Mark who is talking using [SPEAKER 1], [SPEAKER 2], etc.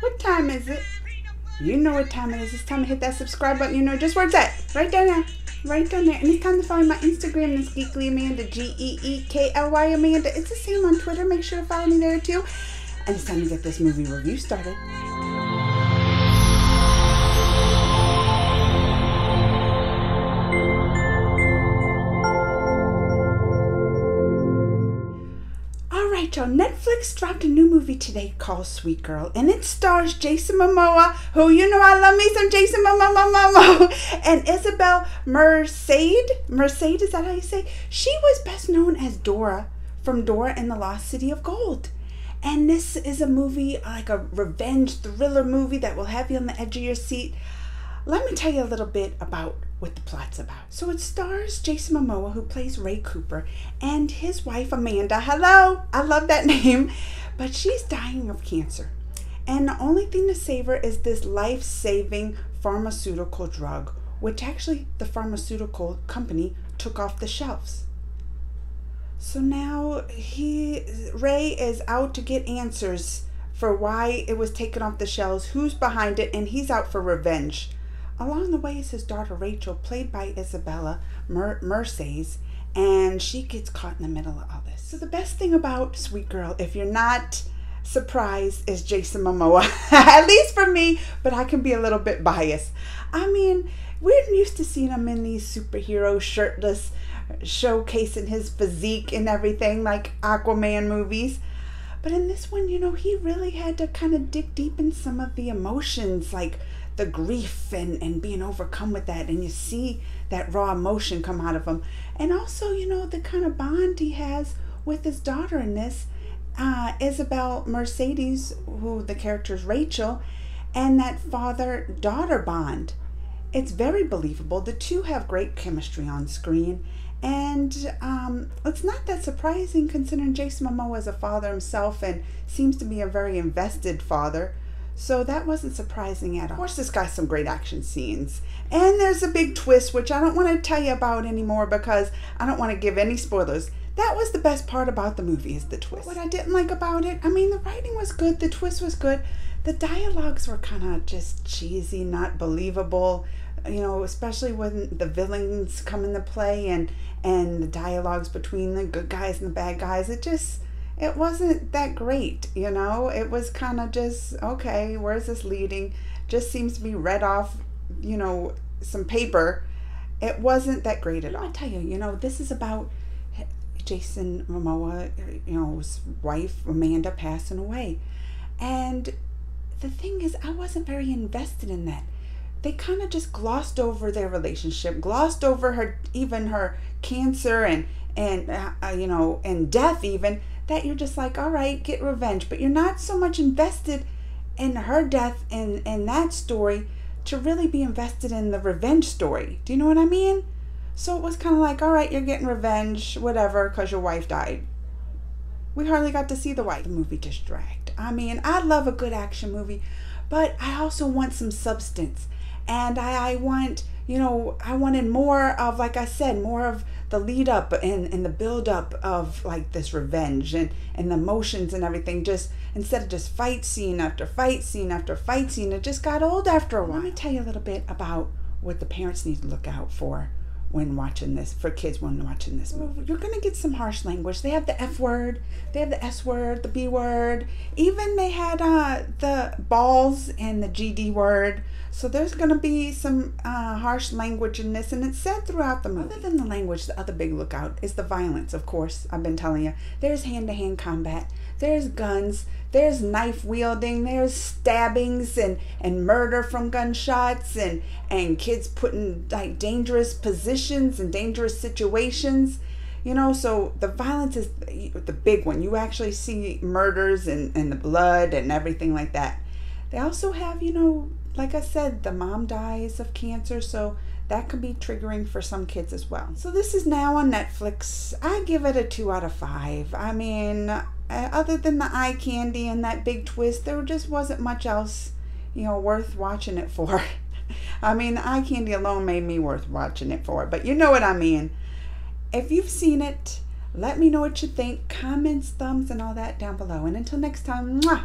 [SPEAKER 1] What time is it? You know what time it is. It's time to hit that subscribe button. You know just where it's at. Right down there. Right down there. And it's time to follow my Instagram. It's Geekly Amanda. G E E K L Y Amanda. It's the same on Twitter. Make sure to follow me there too. And it's time to get this movie review started. Y'all. Netflix dropped a new movie today called Sweet Girl, and it stars Jason Momoa, who you know I love me some Jason Momoa, and Isabel Merced. Merced, is that how you say? She was best known as Dora from Dora and the Lost City of Gold. And this is a movie, like a revenge thriller movie that will have you on the edge of your seat. Let me tell you a little bit about what the plot's about. So it stars Jason Momoa, who plays Ray Cooper, and his wife Amanda. Hello, I love that name, but she's dying of cancer. And the only thing to save her is this life saving pharmaceutical drug, which actually the pharmaceutical company took off the shelves. So now he Ray is out to get answers for why it was taken off the shelves, who's behind it, and he's out for revenge. Along the way is his daughter Rachel, played by Isabela Mer- Mercedes, and she gets caught in the middle of all this. So the best thing about Sweet Girl, if you're not surprised, is Jason Momoa. At least for me, but I can be a little bit biased. I mean, we're used to seeing him in these superhero shirtless, showcasing his physique and everything like Aquaman movies. But in this one, you know, he really had to kind of dig deep in some of the emotions, like the grief and, and being overcome with that. And you see that raw emotion come out of him. And also, you know, the kind of bond he has with his daughter in this, uh, Isabel Mercedes, who the character is Rachel, and that father daughter bond. It's very believable. The two have great chemistry on screen. And um, it's not that surprising considering Jason Momoa is a father himself and seems to be a very invested father. So that wasn't surprising at all. Of course, this got some great action scenes. And there's a big twist, which I don't want to tell you about anymore because I don't want to give any spoilers. That was the best part about the movie is the twist. What I didn't like about it, I mean, the writing was good, the twist was good. The dialogues were kind of just cheesy, not believable. You know, especially when the villains come into play and and the dialogues between the good guys and the bad guys. It just it wasn't that great, you know. It was kind of just okay. Where's this leading? Just seems to be read off, you know, some paper. It wasn't that great at all. I tell you, you know, this is about Jason Momoa, you know, his wife Amanda passing away, and the thing is, I wasn't very invested in that. They kind of just glossed over their relationship, glossed over her, even her cancer and and uh, you know and death even that you're just like, all right, get revenge. But you're not so much invested in her death and, and that story to really be invested in the revenge story. Do you know what I mean? So it was kind of like, all right, you're getting revenge, whatever, because your wife died. We hardly got to see the white. The movie just dragged. I mean, I love a good action movie, but I also want some substance. And I, I want, you know, I wanted more of, like I said, more of the lead up and, and the build up of like this revenge and, and the emotions and everything just instead of just fight scene after fight scene after fight scene it just got old after a while let me tell you a little bit about what the parents need to look out for when watching this for kids when watching this movie. You're to get some harsh language. They have the f word they have the s word the b word. Even they had uh, the balls and the gd word. So there's to be some uh, harsh language in this, and it's said throughout the movie. Other than the language, the other big lookout is the violence, of course, I've been telling you. There's hand to hand combat, there's guns, there's knife wielding, there's stabbings and, and murder from gunshots, and, and kids put in like dangerous positions and dangerous situations. You know, so the violence is the big one. You actually see murders and, and the blood and everything like that. They also have, you know, like I said, the mom dies of cancer, so that can be triggering for some kids as well. So this is now on Netflix. I give it a 2 out of 5. I mean, Uh, other than the eye candy and that big twist, there just wasn't much else, you know, worth watching it for. I mean, the eye candy alone made me worth watching it for, but you know what I mean. If you've seen it, let me know what you think. Comments, thumbs, and all that down below. And until next time, mwah!